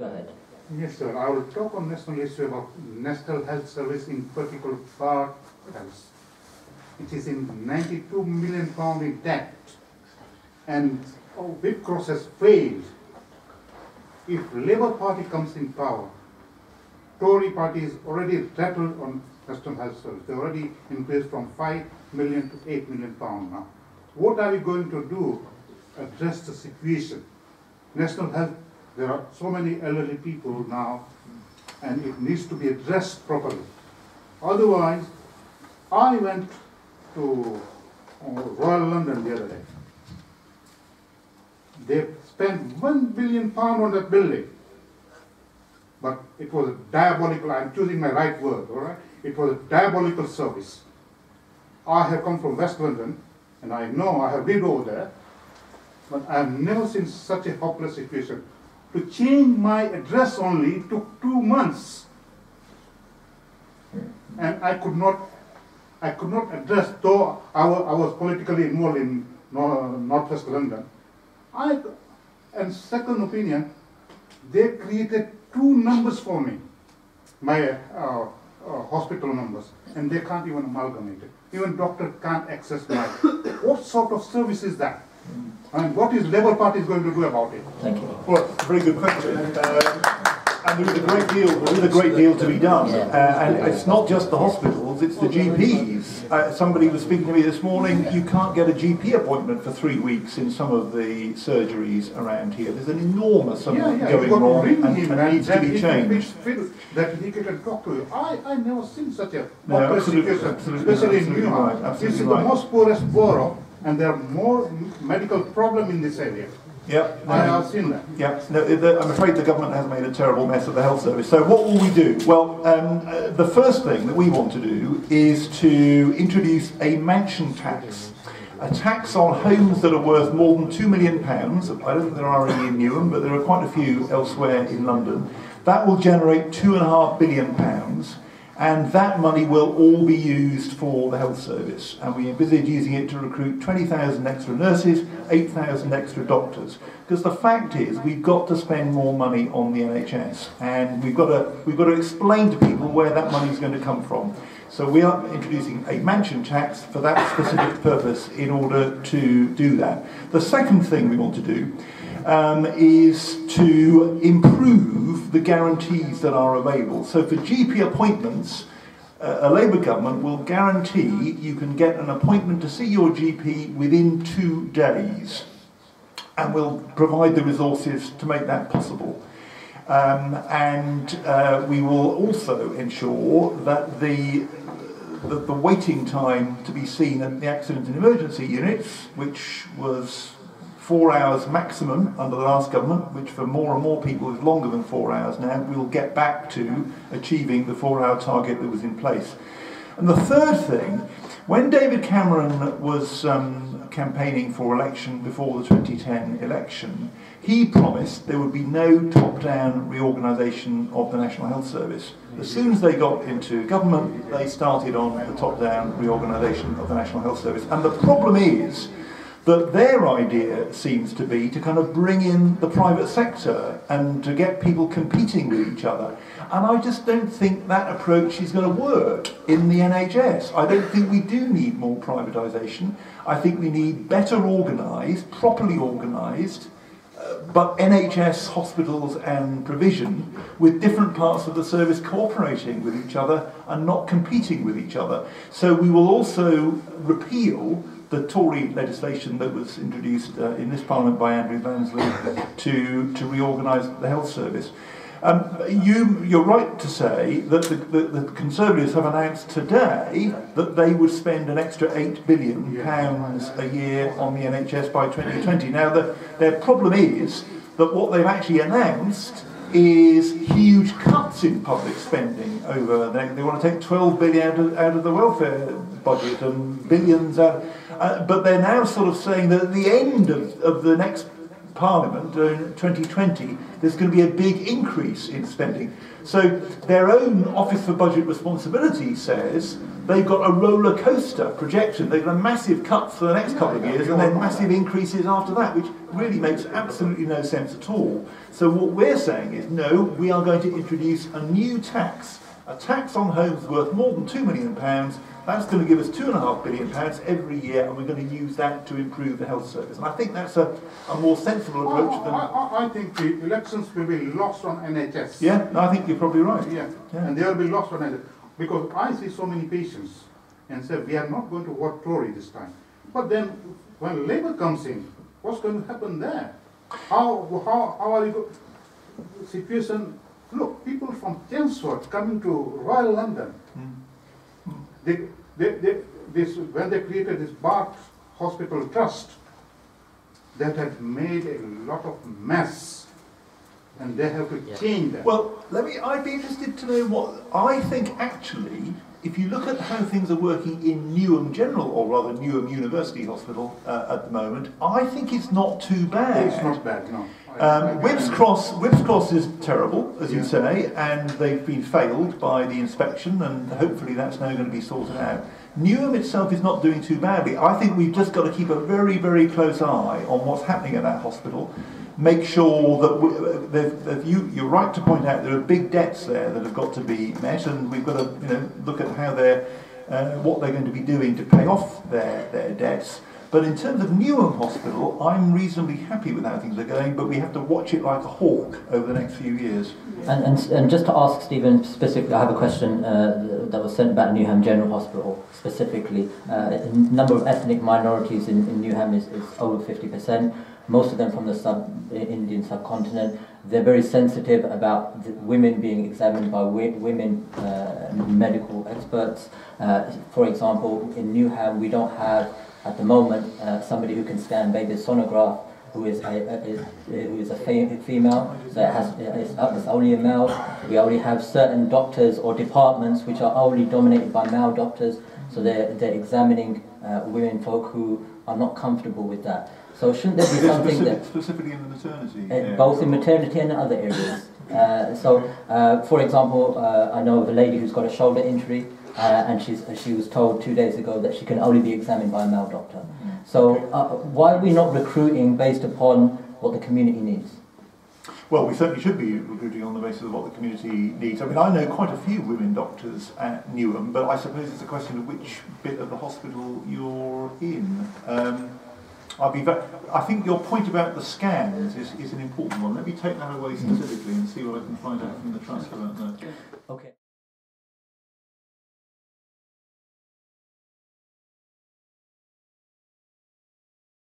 Ahead. Yes, sir. I will talk on national issue about National Health Service, in particular Barts Health. It is in 92 million pound in debt, and oh, Big Cross has failed. If Labour Party comes in power, Tory party is already rattled on National Health Service. They already increased from 5 million to 8 million pound now. What are we going to do address the situation? National Health, there are so many elderly people now, and it needs to be addressed properly. Otherwise, I went to uh, Royal London the other day. They spent one billion pound on that building. But it was a diabolical, I'm choosing my right word, all right? It was a diabolical service. I have come from West London, and I know I have lived over there, but I have never seen such a hopeless situation. To change my address only took two months. And I could not, I could not address, though I wa- I was politically involved in Nor- Northwest London. I, and second opinion, they created two numbers for me, my uh, uh, hospital numbers, and they can't even amalgamate it. Even doctor can't access my. what sort of service is that? And what is Labour Party is going to do about it? Thank you. Well, very good question. Uh, and there is a great deal, there is a great deal to be done. Uh, and it's not just the hospitals, it's the GPs. Uh, somebody was speaking to me this morning, you can't get a GP appointment for three weeks in some of the surgeries around here. There's an enormous Yeah, amount yeah, going you got to wrong and, him and and needs to be he can changed. feel that he can talk to you. I, I never seen such a No, hopeless absolutely, situation, absolutely, especially in absolutely Newham. right, This absolutely is the most poorest borough, and there are more medical problem in this area. Yep. I have seen that. Yeah, no, the, I'm afraid the government has made a terrible mess of the health service. So what will we do? Well, um, uh, the first thing that we want to do is to introduce a mansion tax. A tax on homes that are worth more than £2 million. I don't think there are any in Newham, but there are quite a few elsewhere in London. That will generate £2.5 billion. And that money will all be used for the health service. And we envisage using it to recruit 20,000 extra nurses, 8,000 extra doctors. Because the fact is, we've got to spend more money on the NHS. And we've got to, we've got to explain to people where that money is going to come from. So we are introducing a mansion tax for that specific purpose in order to do that. The second thing we want to do um, is to improve the guarantees that are available. So for GP appointments, uh, a Labour government will guarantee you can get an appointment to see your GP within two days and will provide the resources to make that possible. Um, and uh, we will also ensure that the, the, the waiting time to be seen at the accident and emergency units, which was four hours maximum under the last government, which for more and more people is longer than four hours now, we'll get back to achieving the four hour target that was in place. And the third thing, when David Cameron was um, campaigning for election before the 2010 election, he promised there would be no top-down reorganisation of the National Health Service. As soon as they got into government, they started on the top-down reorganisation of the National Health Service. And the problem is that their idea seems to be to kind of bring in the private sector and to get people competing with each other. And I just don't think that approach is going to work in the NHS. I don't think we do need more privatisation. I think we need better organised, properly organised, uh, but NHS hospitals and provision with different parts of the service cooperating with each other and not competing with each other. So we will also repeal the Tory legislation that was introduced uh, in this Parliament by Andrew Lansley to, to reorganise the health service. Um, you, you're right to say that the, the, the Conservatives have announced today that they would spend an extra £8 billion pounds a year on the NHS by 2020. Now, the, their problem is that what they've actually announced is huge cuts in public spending over they, they want to take 12 billion out of, out of the welfare budget and billions out uh, but they're now sort of saying that at the end of, of the next parliament uh, 2020 there's going to be a big increase in spending so their own office for budget responsibility says they've got a roller coaster projection. They've got a massive cut for the next couple of years and then massive increases after that, which really makes absolutely no sense at all. So what we're saying is, no, we are going to introduce a new tax, a tax on homes worth more than two million pounds. That's going to give us two and a half billion pounds every year, and we're going to use that to improve the health service. And I think that's a, a more sensible oh, approach I, than. I, I think the elections will be lost on NHS. Yeah, no, I think you're probably right. Yeah, Yeah. and they will be lost on NHS. Because I see so many patients and say, we are not going to vote Tory this time. But then, when Labour comes in, what's going to happen there? How, how, how are you, go- situation, look, people from Chelmsford coming to Royal London, hmm. They, they, they, this, when they created this Bart Hospital Trust, that had made a lot of mess, and they have to Yeah. change that. Well, let me. I'd be interested to know what I think. Actually, if you look at how things are working in Newham General, or rather Newham University Hospital uh, at the moment, I think it's not too bad. It's not bad, no. I- Um, Whipps Cross, Whipps Cross is terrible, as you say, and they've been failed by the inspection, and hopefully that's now going to be sorted out. Newham itself is not doing too badly. I think we've just got to keep a very, very close eye on what's happening at that hospital. Make sure that we, you, you're right to point out there are big debts there that have got to be met, and we've got to you know look at how they're uh, what they're going to be doing to pay off their, their debts. But in terms of Newham Hospital, I'm reasonably happy with how things are going, but we have to watch it like a hawk over the next few years. And, and, and just to ask Stephen specifically, I have a question uh, that was sent about Newham General Hospital specifically. Uh, the number of ethnic minorities in, in Newham is, is over 50%, most of them from the sub Indian subcontinent. They're very sensitive about women being examined by women uh, medical experts. Uh, for example, in Newham, we don't have at the moment uh, somebody who can scan baby sonograph who is a, a, is, who is a fe- female, so it has, it's, it's only a male. We already have certain doctors or departments which are only dominated by male doctors, so they're, they're examining uh, women folk who are not comfortable with that. So shouldn't there be something Specific, that, specifically in the maternity. uh, both in maternity and other areas? Uh, so, uh, for example, uh, I know of a lady who's got a shoulder injury, uh, and she's, she was told two days ago that she can only be examined by a male doctor. So, uh, why are we not recruiting based upon what the community needs? Well, we certainly should be recruiting on the basis of what the community needs. I mean, I know quite a few women doctors at Newham, but I suppose it's a question of which bit of the hospital you're in. Um, I'll be ve- I think your point about the scans is, is an important one. Let me take that away specifically and see what I can find out from the trust about that. Okay.